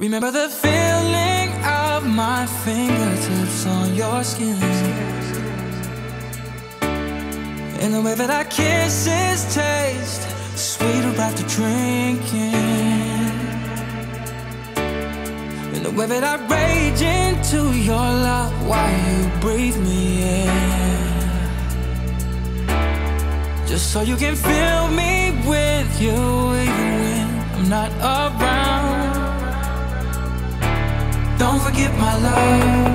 Remember the feeling of my fingertips on your skin. And the way that our kisses taste sweeter after drinking. And the way that I rage into your love while you breathe me in. Just so you can fill me with you even when I'm not around. Don't forget my love.